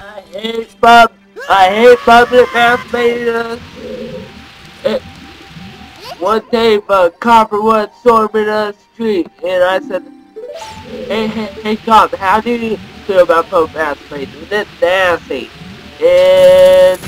I hate pub. I hate public masturbating. It, one day, a copper was storming the street, and I said, "Hey, hey, hey, cop, how do you feel about public masturbating? It's nasty." And,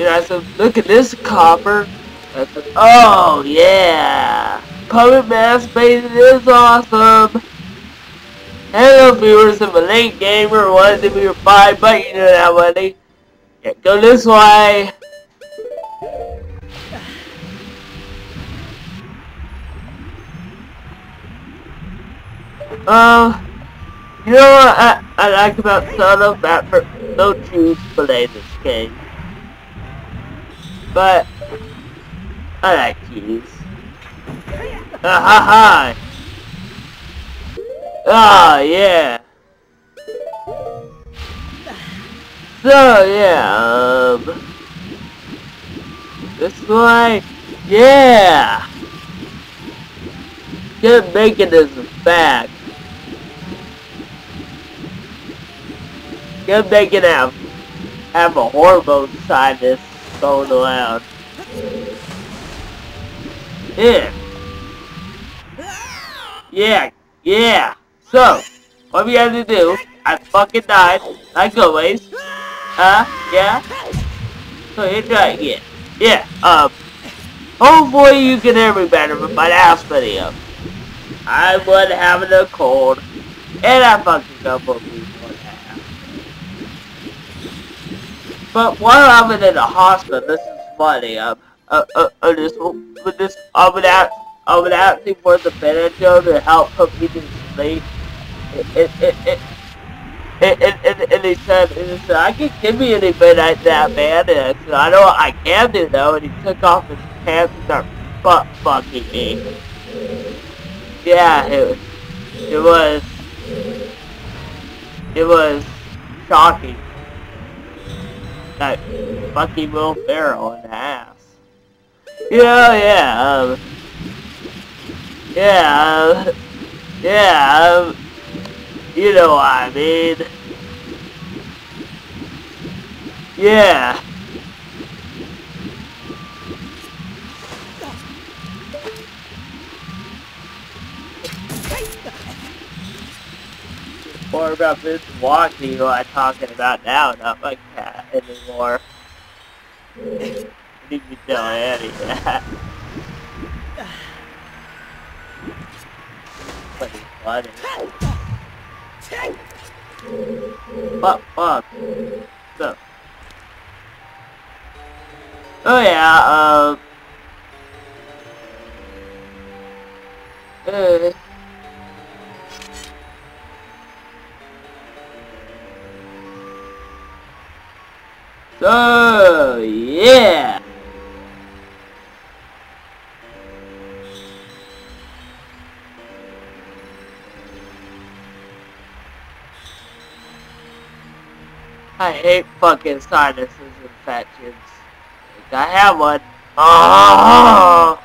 and I said, "Look at this copper." I said, "Oh yeah, public masturbating is awesome." Hello viewers of a late gamer wanted to be your five but you know that buddy. Yeah, go this way. Uh, you know what I, I like about Son of that for no choose play this game. But I like cheese. Ha ha ha! Ah, yeah. So, yeah, um... This way, yeah! Get making this back. Get making have, have a hormone sinus going around. Yeah. Yeah, yeah. So, what we have to do, I fucking died, like always. Huh? yeah? So here try again. Yeah, um, hopefully you can hear me better than my last video. I was having a cold, and I fucking got half. But while I'm in the hospital, this is funny, um, uh, uh, uh, this, with this, I'm gonna, I'm gonna ask for the Benadryl to help put me to sleep and, and, and, and, he said, said, I can give you anything like that, man. And I said, I know what I can do, though. And he took off his pants and started butt fucking me. Yeah, it, it was, it was shocking. That fucking Will Ferrell in the ass. Yeah, yeah, um, yeah, uh, yeah, um, you know what I mean. Yeah. More about this walking who I'm talking about now, not my cat anymore. I need to tell Annie that. Funny, funny. Fuck, fuck. So. Oh yeah, uh... Uh... So, yeah! Hate fucking sinuses and fat infections. I have one. Oh!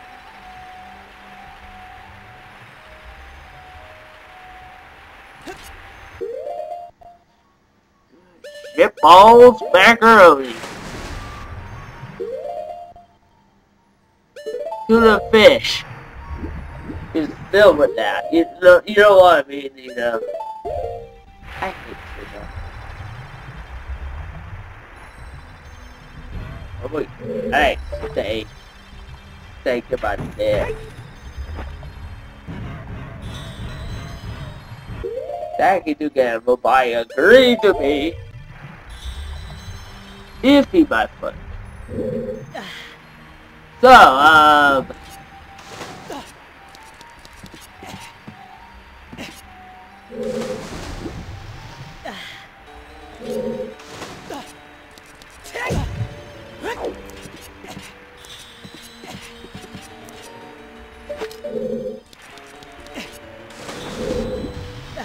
balls macaroni. the fish. Is filled with that. You know, you know what I mean, you know. I hate Oh wait, hey, stay. Stay goodbye there. Thank you gamble by agree to me. If he my foot. So, um...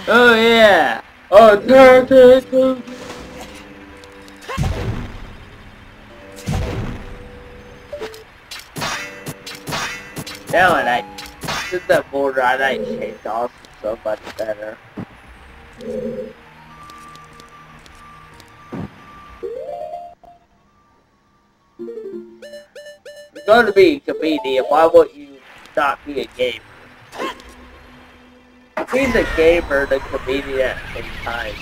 Oh yeah! Oh, tactical! Now and I did that border and I changed off so much better. You're gonna be a comedian, why won't you not be a game? He's a gamer and a comedian at the same time.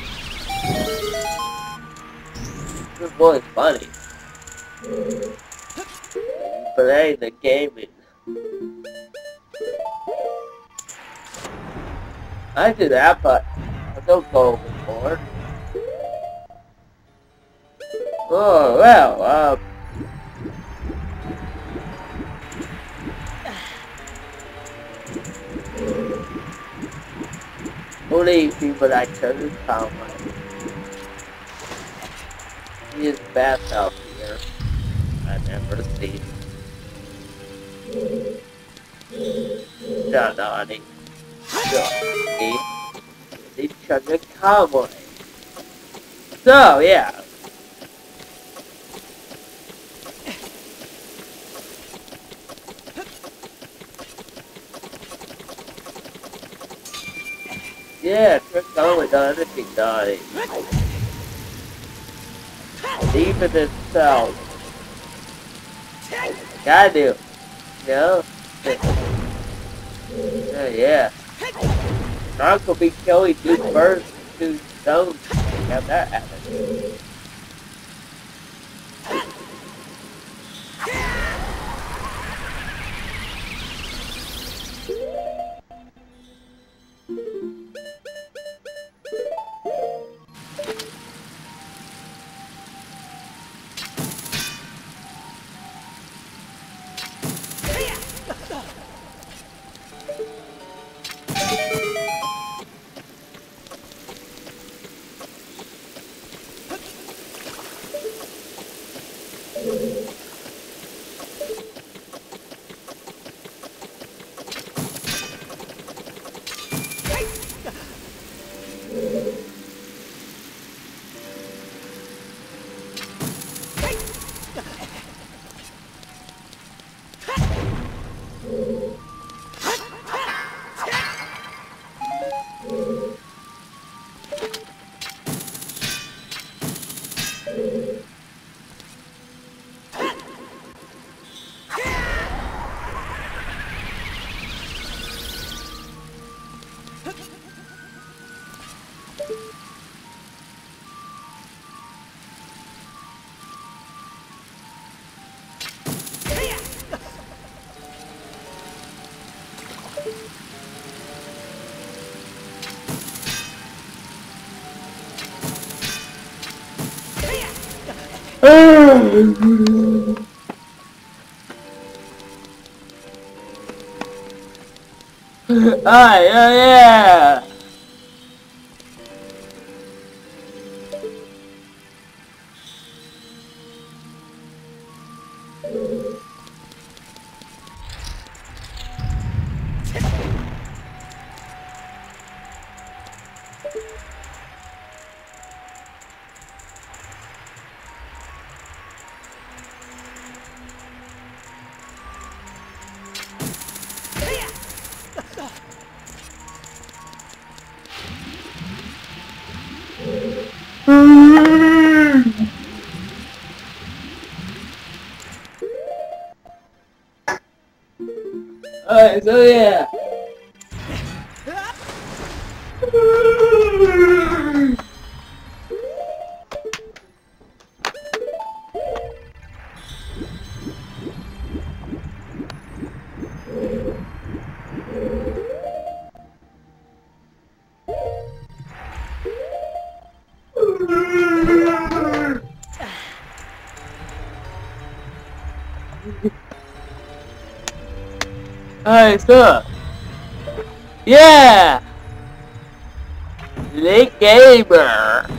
This boy is funny. But ain't the gaming. I do that, but I don't go overboard. Oh, well, um... Only people that turn this town He is out here. I never seen. No, I need. No, need a cowboy. So, yeah. Yeah, trick only done anything died. Deep in itself. Gotta do. No? Oh, yeah, yeah. Will be killing two birds two stones. Have that happen. Oh yeah, yeah. Alright, so yeah. Hey, sir. Yeah! The gamer.